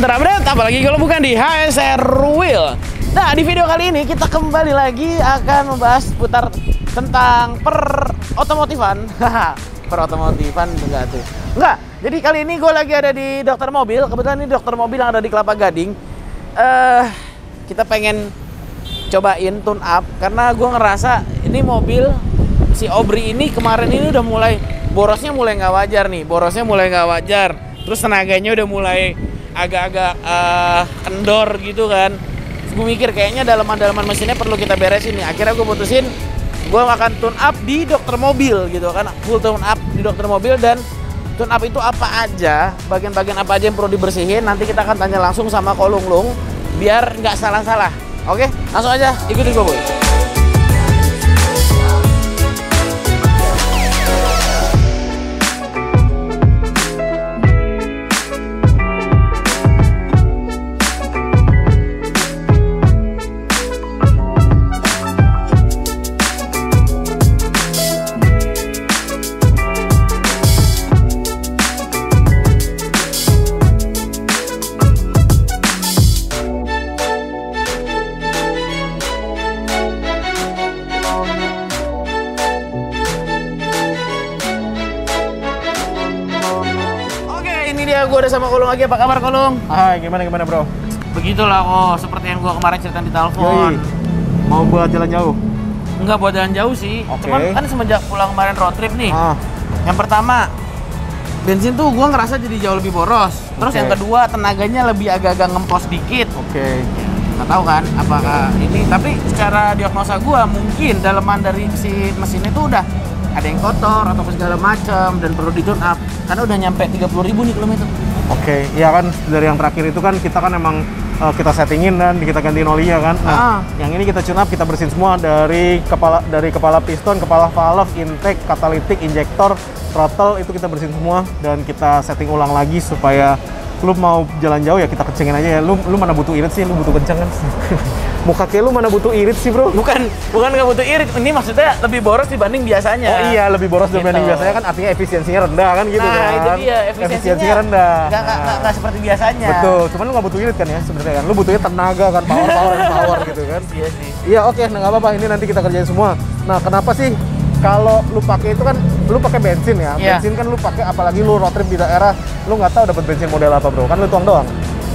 terupdate, apalagi kalau bukan di HSR Wheel. Nah, di video kali ini kita kembali lagi akan membahas putar tentang per otomotifan. per otomotifan enggak tuh. Enggak. Jadi kali ini gue lagi ada di dokter mobil. Kebetulan ini dokter mobil yang ada di Kelapa Gading. Eh, kita pengen cobain tune up karena gue ngerasa ini mobil si Obri ini kemarin ini udah mulai borosnya mulai nggak wajar nih borosnya mulai nggak wajar terus tenaganya udah mulai agak-agak uh, kendor gitu kan. Gue mikir kayaknya dalaman-dalaman mesinnya perlu kita beresin nih. Akhirnya gue putusin gue akan tune up di dokter mobil gitu kan. Full tune up di dokter mobil dan tune up itu apa aja bagian-bagian apa aja yang perlu dibersihin nanti kita akan tanya langsung sama Kolung Lung biar nggak salah-salah. Oke langsung aja ikutin gue boy lagi. Apa kabar Kolung? Hai, gimana gimana bro? Begitulah kok, seperti yang gue kemarin cerita di telepon. Yoi. Mau buat jalan jauh? Enggak buat jalan jauh sih. Oke. Cuman kan semenjak pulang kemarin road trip nih. Ah, Yang pertama, bensin tuh gue ngerasa jadi jauh lebih boros. Terus Oke. yang kedua, tenaganya lebih agak-agak ngempos dikit. oke. Nggak tahu kan apakah ini. Tapi secara diagnosa gue mungkin daleman dari si mesin itu udah ada yang kotor atau segala macam dan perlu di tune up karena udah nyampe 30.000 ribu nih kilometer. Oke, iya kan dari yang terakhir itu kan kita kan emang eh, kita settingin dan kita gantiin olinya kan. Nah, Ah. yang ini kita tune up, kita bersihin semua dari kepala dari kepala piston, kepala valve, intake, katalitik, injektor, throttle itu kita bersihin semua dan kita setting ulang lagi supaya lu mau jalan jauh ya kita kencengin aja ya. Lu lu mana butuh irit sih? Lu butuh kenceng kan? Muka kayak lu mana butuh irit sih, Bro? Bukan, bukan nggak butuh irit. Ini maksudnya lebih boros dibanding biasanya. Oh iya, lebih boros dibanding Gitu. biasanya kan artinya efisiensinya rendah kan gitu nah, kan. itu dia efisiensinya, rendah. Nggak, nggak seperti biasanya. Betul, cuman lu nggak butuh irit kan ya sebenarnya kan. Lu butuhnya tenaga kan, power power power gitu kan. Iya sih. Iya oke, nah nggak apa-apa. Ini nanti kita kerjain semua. Nah kenapa sih kalau lu pakai itu kan lu pakai bensin ya? Iya. Bensin kan lu pakai apalagi lu road trip di daerah, lu nggak tahu dapat bensin model apa bro. Kan lu tuang doang.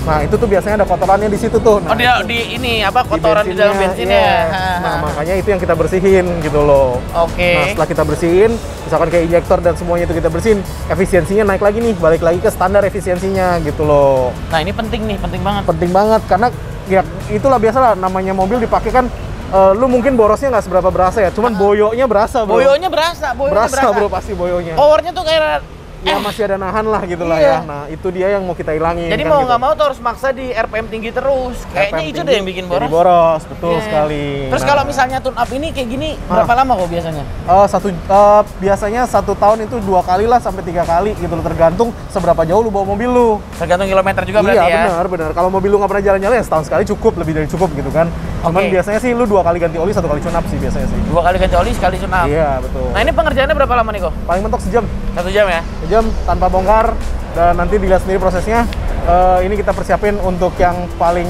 Nah itu tuh biasanya ada kotorannya di situ tuh. Nah, Oh dia di ini apa kotoran di, dalam bensinnya. iya. Ha, Nah makanya itu yang kita bersihin gitu loh. Oke. Nah, setelah kita bersihin, misalkan kayak injektor dan semuanya itu kita bersihin, efisiensinya naik lagi nih, balik lagi ke standar efisiensinya gitu loh. Nah ini penting nih, penting banget. Penting banget karena ya itulah biasalah namanya mobil dipakai kan eh, lu mungkin borosnya nggak seberapa berasa ya, cuman boyonya berasa, Bro. Boyonya berasa, boyonya berasa, berasa. Bro, pasti boyonya. Powernya tuh kayak Ya masih ada nahan lah gitu lah Iya. ya. Nah, itu dia yang mau kita hilangin. Jadi kan mau gitu. nggak mau tuh harus maksa di RPM tinggi terus. Kayaknya RPM itu deh yang bikin boros. Jadi boros, betul Iya. sekali. Terus Nah, kalau misalnya tune up ini kayak gini berapa lama kok biasanya? Eh, satu eh, biasanya satu tahun itu dua kali lah sampai tiga kali gitu loh tergantung seberapa jauh lu bawa mobil lu. Tergantung kilometer juga iya berarti ya. benar benar. Kalau mobil lu nggak pernah jalan-jalan ya setahun sekali cukup lebih dari cukup gitu kan. Cuman Oke. biasanya sih lu dua kali ganti oli satu kali tune up sih biasanya sih. Dua kali ganti oli, sekali tune up. Iya betul. Nah ini pengerjaannya berapa lama nih kok? Paling mentok sejam, Satu jam ya? sejam tanpa bongkar dan nanti dilihat sendiri prosesnya. Eh, ini kita persiapin untuk yang paling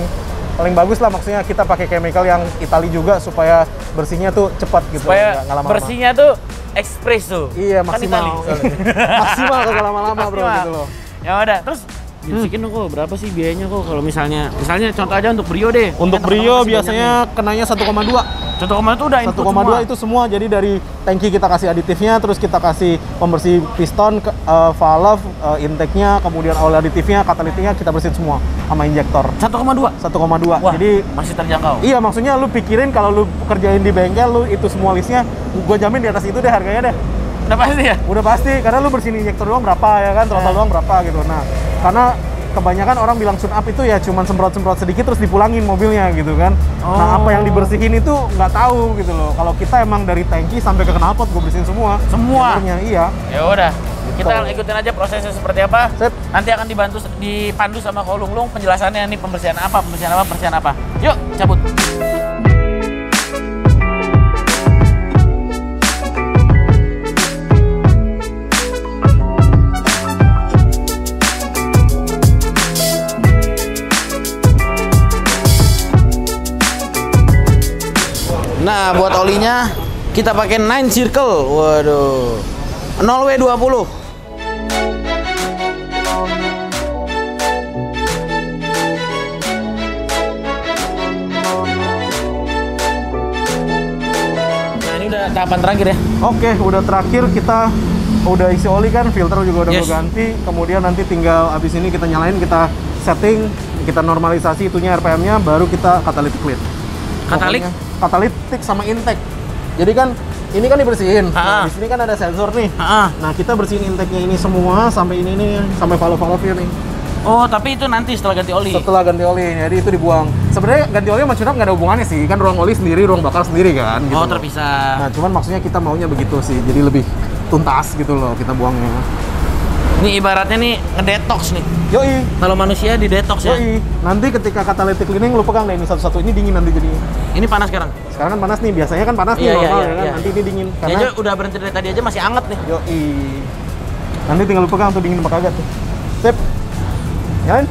paling bagus lah maksudnya kita pakai chemical yang Itali juga supaya bersihnya tuh cepat gitu Supaya nggak- lama-lama. bersihnya tuh ekspres tuh. Iya Kan maksimal. Itali. maksimal kagak lama-lama bro gitu loh. Ya udah, terus bisikin dong kok berapa sih biayanya kok kalau misalnya misalnya contoh aja untuk Brio deh. Untuk Kan Brio biasanya kenanya 1,2. banyak nih. contoh kemarin tuh udah input 1,2 semua. itu semua. Jadi dari tangki kita kasih aditifnya, terus kita kasih pembersih piston, ke- eh, valve, eh, intake-nya, kemudian oil aditifnya, katalitiknya kita bersihin semua sama injektor. 1,2. 1,2. Wah, Jadi masih terjangkau. iya maksudnya lu pikirin kalau lu kerjain di bengkel lu itu semua listnya, gua jamin di atas itu deh harganya deh. Udah pasti ya? Udah pasti karena lu bersihin injektor doang berapa ya kan, throttle Eh. doang berapa gitu. Nah, karena kebanyakan orang bilang tune up itu ya cuman semprot-semprot sedikit terus dipulangin mobilnya gitu kan. Nah, apa yang Oh. dibersihin itu nggak tahu gitu loh. Kalau kita emang dari tangki sampai ke knalpot gue bersihin semua. Semua? Sebenarnya iya. Ya udah. Kita ikutin aja prosesnya seperti apa. Sip. Nanti akan dibantu dipandu sama Kolung Lung penjelasannya nih pembersihan apa, pembersihan apa, pembersihan apa. Yuk, cabut. Nah, buat olinya kita pakai 9 circle. Waduh. 0W20. Nah, ini udah tahapan terakhir ya. Oke, udah terakhir kita udah isi oli kan, filter juga udah Yes. gue ganti. Kemudian nanti tinggal abis ini kita nyalain, kita setting, kita normalisasi itunya RPM-nya, baru kita catalytic clean. Katalik? Pokoknya Catalytic sama intake. Jadi kan ini kan dibersihin. Ah. Nah, di sini kan ada sensor nih. Ah. Nah, kita bersihin intake-nya ini semua sampai ini nih, sampai valve-valve nih. Oh, tapi itu nanti setelah ganti oli. Setelah ganti oli, jadi itu dibuang. Sebenarnya ganti oli sama up nggak ada hubungannya sih, kan ruang oli sendiri, ruang bakar sendiri kan. Gitu Oh, loh. terpisah. Nah, cuman maksudnya kita maunya begitu sih, jadi lebih tuntas gitu loh kita buangnya. Ini ibaratnya nih ngedetox nih. Yoi, Kalau manusia di detox ya. yoi. Nanti ketika catalytic cleaning lu pegang deh ini satu-satu ini dingin nanti jadi. Ini panas sekarang. Sekarang kan panas nih, biasanya kan panas nih Iya, iya, normal iya, ya kan. iya. Nanti ini dingin karena aja udah berhenti dari tadi aja masih anget nih. yoi. Nanti tinggal lu pegang tuh dingin apa kagak tuh. Sip. Nyalain.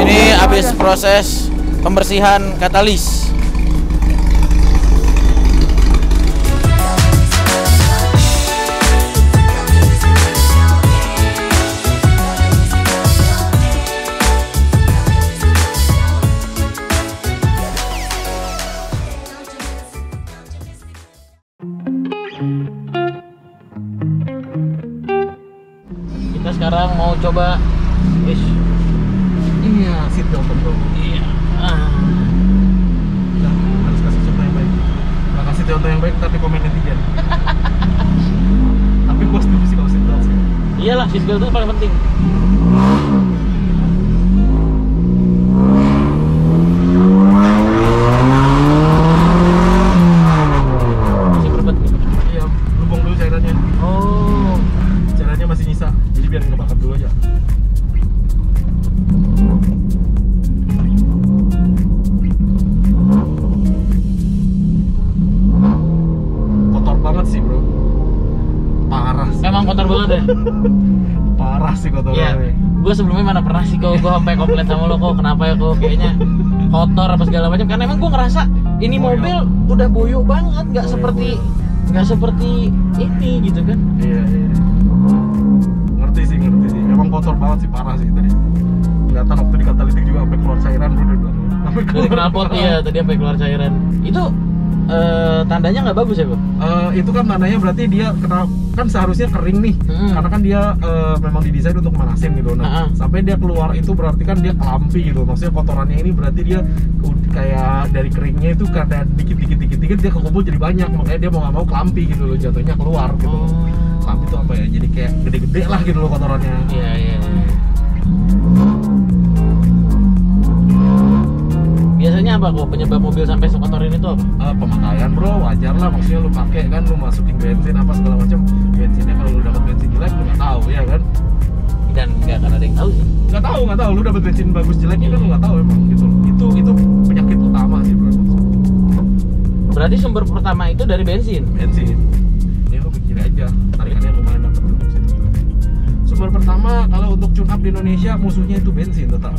Ini habis proses pembersihan katalis. Kita sekarang mau coba. Iya, seat belt bro. Iya. Ah. Nah, harus kasih contoh yang baik. Nggak baik, tapi komen netizen. tapi gua setuju sih kalau seat belt sih. Iyalah, seatbelt itu paling penting. Parah sih kotornya. Iya. Gue sebelumnya mana pernah sih kok gue sampai komplain sama lo kok kenapa ya kok kayaknya kotor apa segala macam karena emang gue ngerasa ini Boyo. mobil udah boyo banget nggak seperti nggak seperti ini gitu kan Iya, iya. Ngerti sih, ngerti sih. Emang kotor banget sih, parah sih tadi. Kelihatan waktu di katalitik juga sampai keluar cairan bro. dia bilang. Sampai dari knalpot iya tadi sampai keluar cairan itu eh, tandanya nggak bagus ya kok Eh, itu kan tandanya berarti dia kena kan seharusnya kering nih Hmm. karena kan dia eh, memang didesain untuk manasin gitu nah Ah. sampai dia keluar itu berarti kan dia kelampi gitu maksudnya kotorannya ini berarti dia kayak dari keringnya itu karena dikit dikit dikit dikit dia kekumpul jadi banyak makanya dia mau nggak mau kelampi gitu loh jatuhnya keluar gitu Oh. kelampi itu apa ya jadi kayak gede-gede lah gitu loh kotorannya iya iya iya. Biasanya apa kok penyebab mobil sampai sekotor ini tuh apa? Eh, pemakaian bro wajar lah maksudnya lu pakai kan lu masukin bensin apa segala macam bensinnya kalau lu dapat bensin jelek lu nggak tahu ya kan? Dan nggak akan ada yang tahu sih. Nggak tahu nggak tahu lu dapat bensin bagus jeleknya kan lu nggak tahu emang gitu. Itu itu penyakit utama sih bro. Berarti sumber pertama itu dari bensin? Bensin. Ini lu pikir aja tarikannya lumayan dapat sumber pertama kalau untuk tune up di Indonesia musuhnya itu bensin tetap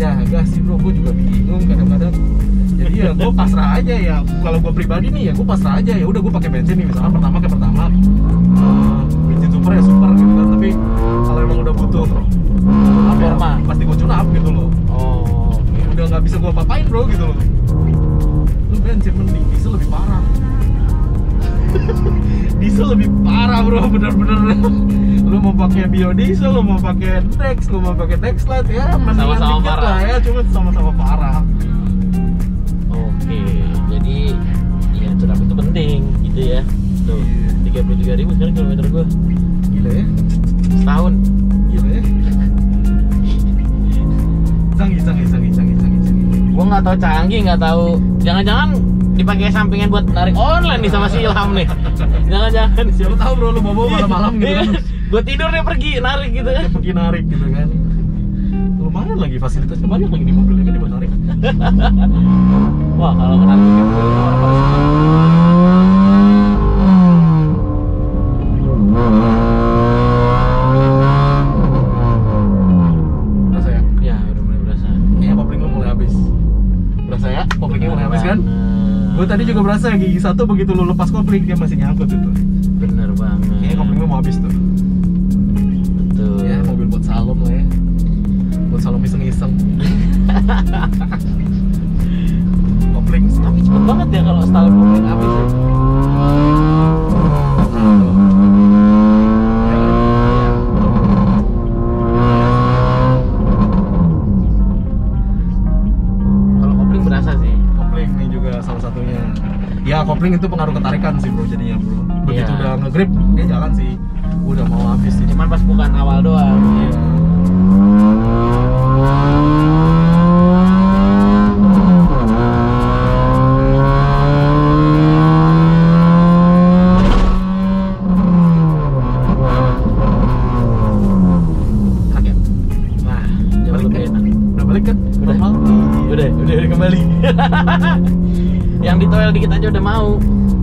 bisa kejaga sih bro. Gue juga bingung kadang-kadang. Jadi ya gue pasrah aja ya. Kalau gue pribadi nih ya gue pasrah aja ya. Udah gue pakai bensin nih misalnya pertama ke pertama. Eh, bensin super ya super gitu kan. Tapi kalau emang udah butuh apa ya, pasti gue tune up gitu loh. Oh udah nggak bisa gue papain bro gitu loh. Lu bensin mending diesel lebih parah diesel lebih parah bro bener-bener. Lu mau pakai biodiesel lu mau pakai dex lu mau pakai dexlet ya mendingan Sama-sama parah. lah ya cuma sama-sama parah. Oke jadi ya curap itu penting gitu ya. Tuh Iya. tiga puluh tiga ribu sekarang kilometer gua. Gila ya. Setahun. Gila ya. Canggih canggih canggih canggih canggih canggih. Gua nggak tahu canggih nggak tahu. Jangan-jangan dipakai sampingan buat narik online nih sama si Ilham nih. Jangan-jangan. Siapa tahu bro lu bawa malam-malam gitu kan. Gue tidur nih pergi narik gitu kan. Dia pergi narik gitu kan. Lumayan lagi fasilitasnya banyak lagi di mobilnya kan di narik. Wah, kalau kena tiket tadi juga berasa gigi satu begitu lu lepas kopling dia masih nyangkut itu. Bener banget. Kayaknya kopling lu mau habis tuh. Betul. Ya mobil buat salom lah ya. Buat salom iseng-iseng. kopling Tapi cepet banget ya kalau style kopling habis ya. Kopling itu pengaruh ketarikan sih bro jadinya bro begitu Iya. udah ngegrip dia jalan sih udah mau habis sih Cuman pas bukan awal doang. Iya. Ya? Nah, Balik lebih kan? Udah balik kan? Udah, udah kembali. Yang di toilet dikit aja udah mau.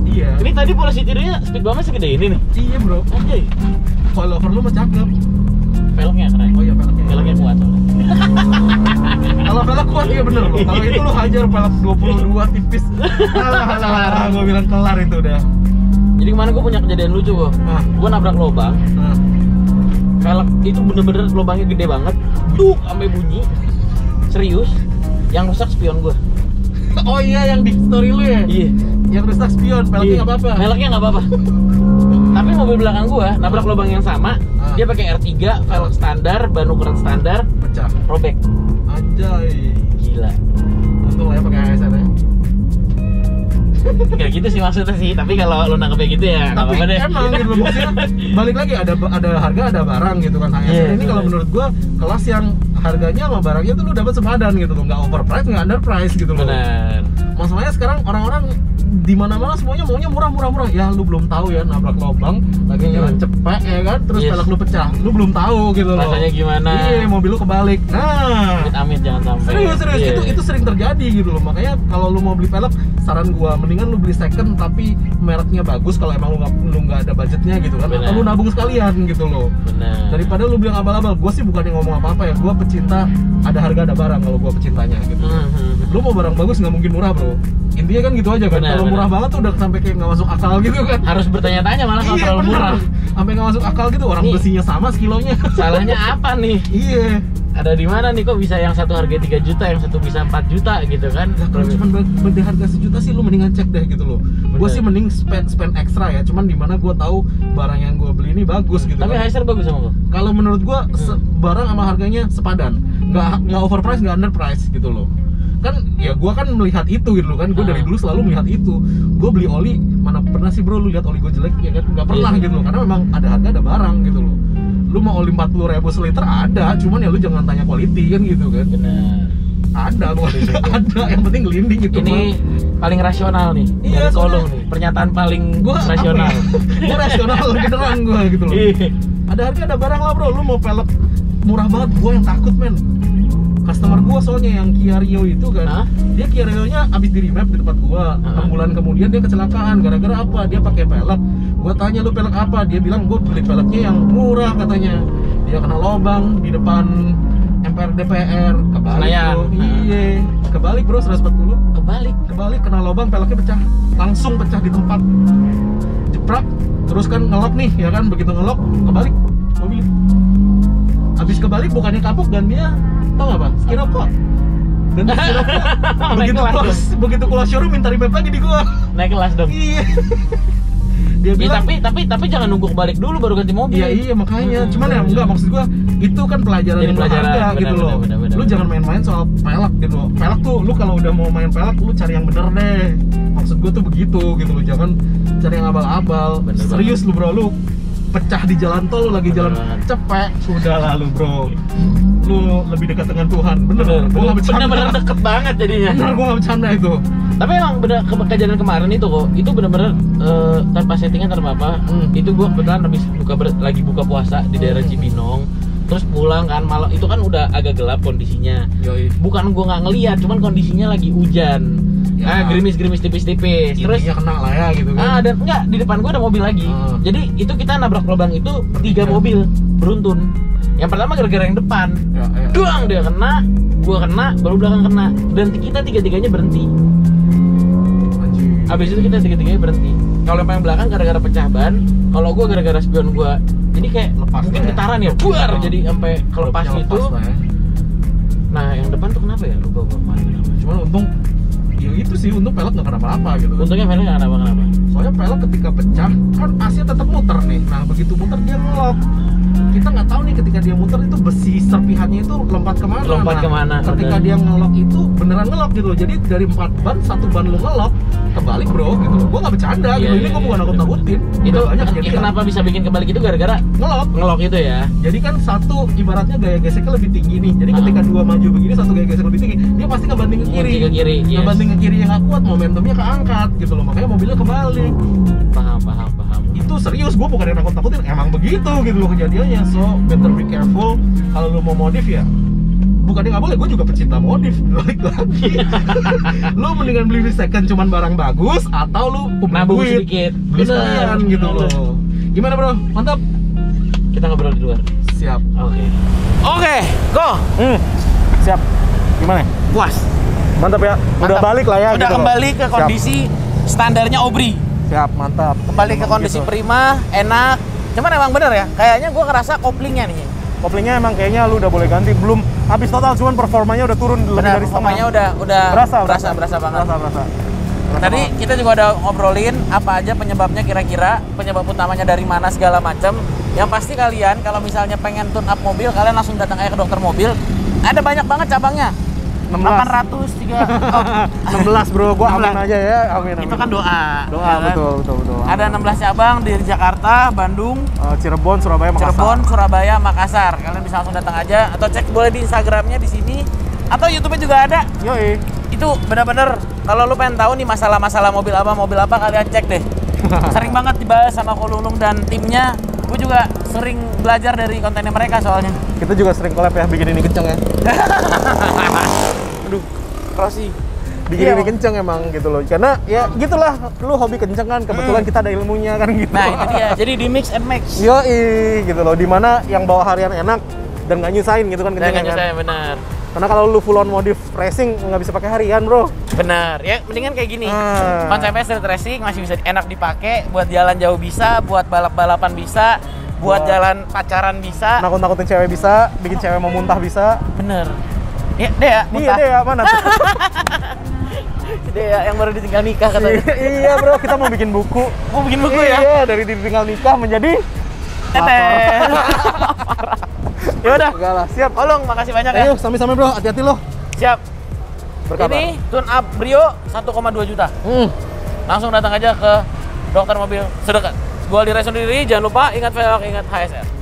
Iya. Ini tadi polisi tidurnya speed bumpnya segede ini nih. Iya bro. Anjay. Coilover lu mah cakep. Velgnya keren. Oh iya velgnya. Velgnya kuat. Kalau velg kuat iya bener loh. Kalau itu lu hajar velg 22 tipis. Alah alah alah gua bilang kelar itu udah. Jadi kemarin gue punya kejadian lucu gue. Nah. Gue nabrak lubang, Nah. velg itu bener-bener lubangnya gede banget, duk sampai bunyi. Serius. Yang rusak spion gue. Oh iya yang di story lu ya? Iya. Yang rusak spion, velgnya nggak apa-apa. Velgnya nggak apa-apa. Tapi mobil belakang gue nabrak lubang yang sama, Ah. dia pakai R3, velg standar, ban ukuran standar, Pecah. robek. Anjay. Gila. Untung lah ya pakai ASN. Nggak gitu sih maksudnya sih, tapi kalau lu nangkepnya gitu ya nggak Tapi apa-apa deh. emang gitu maksudnya balik lagi ada ada harga ada barang gitu kan ASN Iya, ini kalau betul. menurut gua kelas yang harganya sama barangnya tuh lu dapat sepadan gitu loh nggak overprice nggak underprice gitu loh Benar. masalahnya sekarang orang-orang di mana-mana semuanya maunya murah murah murah ya lu belum tahu ya nabrak lubang lagi jalan Hmm. cepet ya kan terus Yes. pelek lu pecah lu belum tahu gitu loh Rasanya gimana? iya mobil lu kebalik nah Amit-amit jangan sampai. serius serius Iya. itu itu sering terjadi gitu loh makanya kalau lu mau beli pelek saran gua mendingan lu beli second tapi mereknya bagus kalau emang lu nggak lu nggak ada budgetnya gitu kan Benar. atau lu nabung sekalian gitu loh Benar. daripada lu bilang abal-abal gue sih bukannya ngomong apa-apa ya gue pecinta ada harga ada barang kalau gue pecintanya gitu Hmm, hmm. lu mau barang bagus nggak mungkin murah bro intinya kan gitu aja kan kalau. Murah banget tuh udah sampai kayak nggak masuk akal gitu kan Harus bertanya-tanya malah kalau Iya, terlalu bener. murah. sampai nggak masuk akal gitu orang Nih. besinya sama sekilonya Salahnya apa nih? iya Ada di mana nih kok bisa yang satu harga 3 juta, yang satu bisa 4 juta gitu kan? Nah, kalau cuma be- beda harga sejuta sih lu mendingan cek deh gitu loh. Gue sih mending spend spend ekstra ya. Cuman di mana gue tahu barang yang gue beli ini bagus gitu. Tapi kan. Heiser bagus sama gua. Kalau menurut gue Hmm. barang sama harganya sepadan, nggak nggak overprice nggak underprice gitu loh. Kan ya gue kan melihat itu gitu kan. Gue dari Ah. dulu selalu melihat itu. Gue beli oli mana pernah sih bro lu lihat oli gue jelek ya kan? Nggak pernah Iya. gitu loh. Karena memang ada harga ada barang gitu loh. Lu mau oli 40 ribu seliter ada, cuman ya lu jangan tanya quality kan gitu kan. Benar. Ada quality ada, yang penting gelinding gitu. Ini paling rasional nih. Iya, dari kolong nih. Pernyataan paling gua rasional. gue rasional beneran gue gitu loh Iya. ada harga ada barang lah bro lu mau pelek murah banget gue yang takut men customer gue soalnya yang Kia Rio itu kan. Hah? dia Kia Rio nya abis di remap di tempat Hah? 6 bulan kemudian dia kecelakaan. Gara-gara apa? Dia pakai pelek. Gue tanya lu pelek apa? Dia bilang gue beli peleknya yang murah katanya. Dia kena lobang di depan MPR DPR kebalik Senayan. bro. Iya. Kebalik bro 140 Kebalik. kebalik kena lubang peleknya pecah. Langsung pecah di tempat. Jeprak. Terus kan ngelok nih ya kan? Begitu ngelok kebalik mobil. Habis kebalik bukannya kapok dan dia tau nggak pak styrofoam dan begitu kelas begitu kelas showroom minta remap lagi di gua Naik kelas dong. iya dia Ya, bilang tapi tapi tapi jangan nunggu kebalik dulu baru ganti mobil. Iya iya makanya, Hmm. cuman ya enggak maksud gua itu kan pelajaran Jadi yang pelajaran, benar, gitu loh. benar, benar, benar, lu benar. jangan main-main soal pelek gitu loh. Pelek tuh lu kalau udah mau main pelek lu cari yang bener deh. Maksud gua tuh begitu gitu loh. Jangan cari yang abal-abal. Bener Serius lu bro, lu pecah di jalan tol lu lagi Bener jalan banget. cepet. Sudah lah lu bro. Lu lebih dekat dengan Tuhan. Bener, Bener, gua nggak bercanda. bener-bener deket banget jadinya. Bener gua nggak bercanda itu. Tapi emang bener ke kejadian kemarin itu kok, itu bener-bener eh, tanpa settingan tanpa apa. Hmm. Itu gua kebetulan habis buka ber- lagi buka puasa di daerah Cibinong. Terus pulang kan malam itu kan udah agak gelap kondisinya. Yoi. Bukan gua nggak ngeliat, cuman kondisinya lagi hujan. Ya. Ah, gerimis-gerimis tipis-tipis. Terus Intinya kena lah ya gitu kan. Ah, dan enggak di depan gua ada mobil lagi. Ah. Jadi itu kita nabrak lubang itu tiga Bertiga. mobil beruntun. Yang pertama gara-gara yang depan. Ya, ya. Duang dia kena, gua kena, baru belakang kena. Dan kita tiga-tiganya berhenti. Anjir. Habis itu kita tiga-tiganya berhenti. Kalau yang paling belakang gara-gara pecah ban, kalau gua gara-gara spion gua jadi kayak Lepas mungkin ya. getaran ya, buar Oh. jadi sampai kelepas Lepas gitu. lah ya. Nah, yang depan tuh kenapa ya? Lupa gua kemarin kenapa. Cuman untung ya itu sih untung pelek nggak kenapa-napa gitu kan. Untungnya velgnya nggak kenapa-kenapa. Soalnya pelek ketika pecah kan AC tetap muter nih. Nah begitu muter dia ngelok. Kita nggak tahu nih ketika dia muter itu besi serpihannya itu lompat ke mana. Lompat Nah, ke mana, Ketika bener. dia ngelok itu beneran ngelok gitu. loh. Jadi dari empat ban satu ban lu ngelok kebalik bro gitu. Gua nggak bercanda Iya, gitu. Ini iya, gua bukan iya, nakut nakutin. Itu banyak ya, jadi kenapa bisa bikin kebalik itu gara-gara ngelok. ngelok itu ya? Jadi kan satu ibaratnya gaya geseknya lebih tinggi nih. Jadi Ah. ketika dua maju begini satu gaya gesek lebih tinggi, dia pasti ngebanding ke kiri. Ke kiri, yes. Ngebanding ke kiri yang nggak kuat, momentumnya keangkat gitu loh. Makanya mobilnya kebalik. Paham, paham, gue bukan yang nakut-nakutin, emang begitu gitu loh kejadiannya. So better be careful kalau lu mau modif ya. Bukannya nggak boleh, gue juga pecinta modif. Balik lagi. lu mendingan beli second cuman barang bagus atau lu punya Nabung duit, sedikit. beli sekalian gitu bener. loh. Gimana bro? Mantap. Kita ngobrol di luar. Siap. Oke. Oke, go. Hmm. Siap. Gimana? Puas. Mantap ya. Udah Mantap. balik lah ya. Udah gitu loh. kembali ke Siap. kondisi standarnya Obri. Siap, mantap. Kembali ke kondisi gitu. prima, enak. Cuman emang bener ya, kayaknya gua ngerasa koplingnya nih. Koplingnya emang kayaknya lu udah boleh ganti. Belum habis total, cuman performanya udah turun lebih Benar, dari setengah. performanya udah udah berasa, berasa, berasa banget. Berasa, berasa. Berasa Tadi banget. kita juga udah ngobrolin apa aja penyebabnya kira-kira, penyebab utamanya dari mana segala macam. Yang pasti kalian kalau misalnya pengen tune up mobil, kalian langsung datang aja ke dokter mobil. Ada banyak banget cabangnya. 16. 800 tiga. Oh, 16 bro, gua amin 16. aja ya. Amin, amin. itu kan doa. doa ya kan? betul, betul, betul. Ada 16 cabang di Jakarta, Bandung, Eh, Cirebon, Surabaya, Makassar. Cirebon, Surabaya, Makassar. Kalian bisa langsung datang aja atau cek boleh di Instagramnya di sini atau YouTube-nya juga ada. Yoi. Itu benar-benar kalau lu pengen tahu nih masalah-masalah mobil apa mobil apa kalian cek deh. sering banget dibahas sama Kolulung dan timnya. Gue juga sering belajar dari kontennya mereka soalnya. Kita juga sering collab ya, bikin ini kenceng ya. Aduh, Rossi. Bikin Iya, ini Bang. kenceng emang gitu loh. Karena ya gitulah, lu hobi kenceng kan, kebetulan kita ada ilmunya kan gitu. Nah itu dia. Jadi di mix and match. Yoi, gitu loh. Di mana yang bawa harian enak dan nggak nyusahin gitu kan Dan kencengnya kan. saya benar. Karena kalau lu full on modif racing nggak bisa pakai harian bro. Benar. Ya mendingan kayak gini. Ah. Konsepnya street racing masih bisa enak dipakai buat jalan jauh bisa, buat balap-balapan bisa, buat Buat- jalan pacaran bisa. Nakut-nakutin cewek bisa, bikin cewek mau muntah bisa. Bener. Ya, deh ya, Iya muntah. deh ya mana? tuh? Deh ya, yang baru ditinggal nikah katanya. iya bro, kita mau bikin buku. Mau bikin buku ya? Iya, dari ditinggal nikah menjadi Teteh. ya udah. Siap. Olong, makasih banyak ya. Ayo, sambil-sambil bro, hati-hati loh. Siap. Berkabar. Ini tune up Brio 1,2 juta. Hmm. Langsung datang aja ke dokter mobil sedekat. Gua di sendiri, jangan lupa ingat velg, ingat HSR.